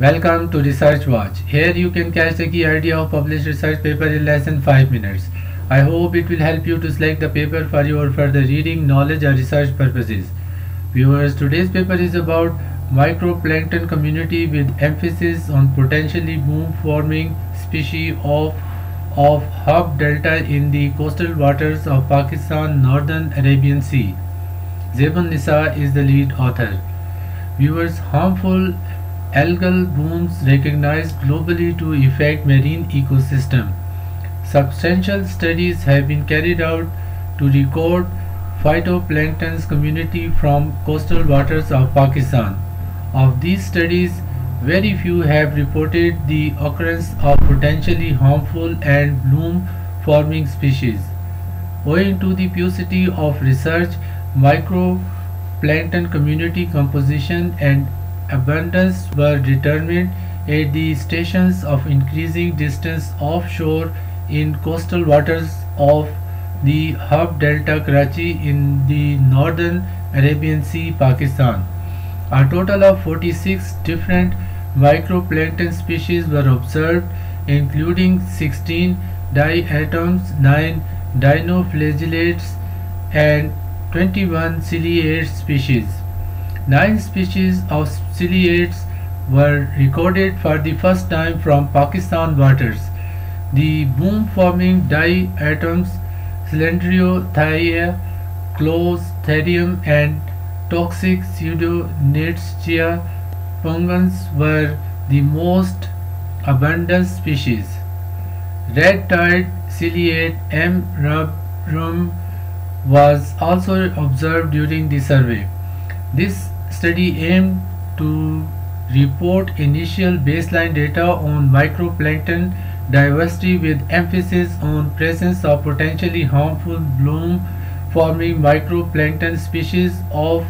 Welcome to Research Watch. Here you can catch the key idea of published research paper in less than 5 minutes. I hope it will help you to select the paper for your further reading, knowledge or research purposes. Viewers, today's paper is about microplankton community with emphasis on potentially bloom forming species of of Hub Delta in the coastal waters of Pakistan Northern Arabian Sea. Zaib-un-Nisa is the lead author. Viewers, harmful algal blooms recognized globally to affect marine ecosystem. Substantial studies have been carried out to record phytoplankton's community from coastal waters of Pakistan. Of these studies, very few have reported the occurrence of potentially harmful and bloom forming species. Owing to the paucity of research, microplankton community composition and abundance were determined at the stations of increasing distance offshore in coastal waters of the Hub Delta Karachi in the northern Arabian Sea, Pakistan. A total of 46 different microplankton species were observed including 16 diatoms, 9 dinoflagellates and 21 ciliate species. Nine species of ciliates were recorded for the first time from Pakistan waters. The bloom-forming diatoms Cylindrotheca, closterium and toxic Pseudo-nitzschia pungens were the most abundant species. Red-tide ciliate M. rubrum was also observed during the survey. This study aimed to report initial baseline data on microplankton diversity with emphasis on presence of potentially harmful bloom forming microplankton species of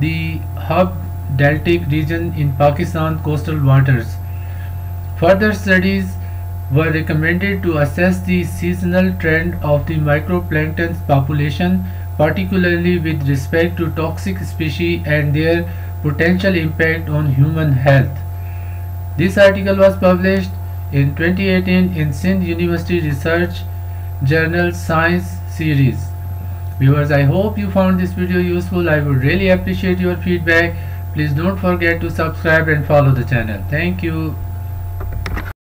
the Hub Deltic region in Pakistan coastal waters. Further studies were recommended to assess the seasonal trend of the microplankton's population, particularly with respect to toxic species and their potential impact on human health. This article was published in 2018 in Sindh University Research Journal Science series. Viewers, I hope you found this video useful. I would really appreciate your feedback. Please don't forget to subscribe and follow the channel. Thank you.